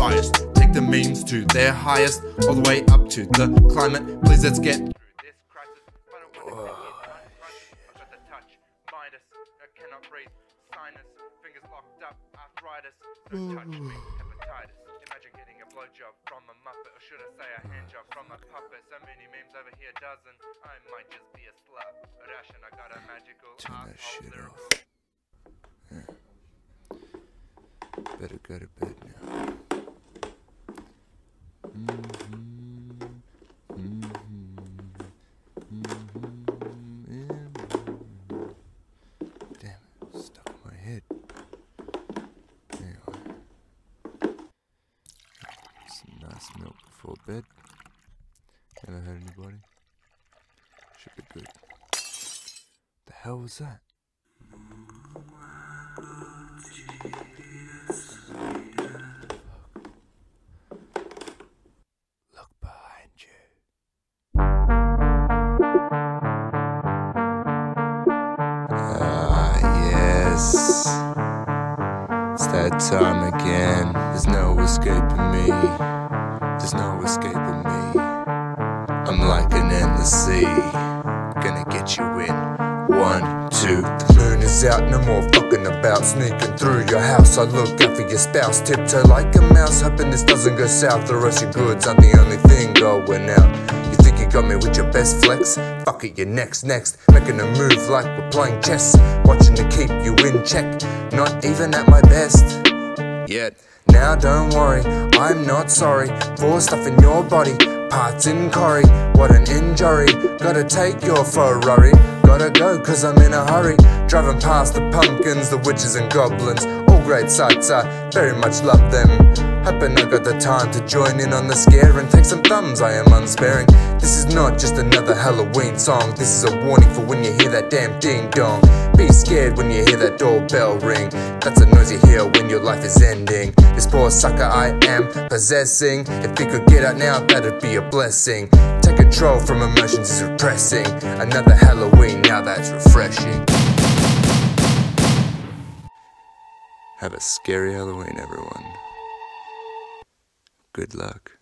biased. Take the memes to their highest, all the way up to the climate. Please let's get through this crisis. But I wanna get it right, right. I've got the touch, I cannot breathe, sinus, fingers locked up, arthritis. So touch me, hepatitis. Imagine getting a blowjob from a muppet, or should I say a handjob from a puppet? So many memes over here, dozen. I might just be a slut. Russian, I got a magical Turn that shit. Better go to bed now. Bed. Never hurt anybody. Should be good. The hell was that? It's that time again. There's no escaping me. There's no escaping me. I'm like an endless sea. Gonna get you in. One, two. The moon is out, no more fucking about. Sneaking through your house, I look out for your spouse. Tiptoe like a mouse, hoping this doesn't go south. The your goods aren't the only thing going out. Got me with your best flex? Fuck it, you're next, next. Making a move like we're playing chess. Watching to keep you in check. Not even at my best yet. Now don't worry, I'm not sorry for stuff in your body. Parts in curry, what an injury. Gotta take your Ferrari. Gotta go, cause I'm in a hurry. Driving past the pumpkins, the witches and goblins. All great sights, I very much love them. Hoping I got the time to join in on the scare and take some thumbs, I am unsparing. This is not just another Halloween song, this is a warning for when you hear that damn ding dong. Be scared when you hear that doorbell ring. That's a noise you hear when your life is ending. This poor sucker I am possessing. If he could get out now, that'd be a blessing. Take control from emotions is repressing. Another Halloween, now that's refreshing. Have a scary Halloween, everyone. Good luck.